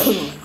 Oh.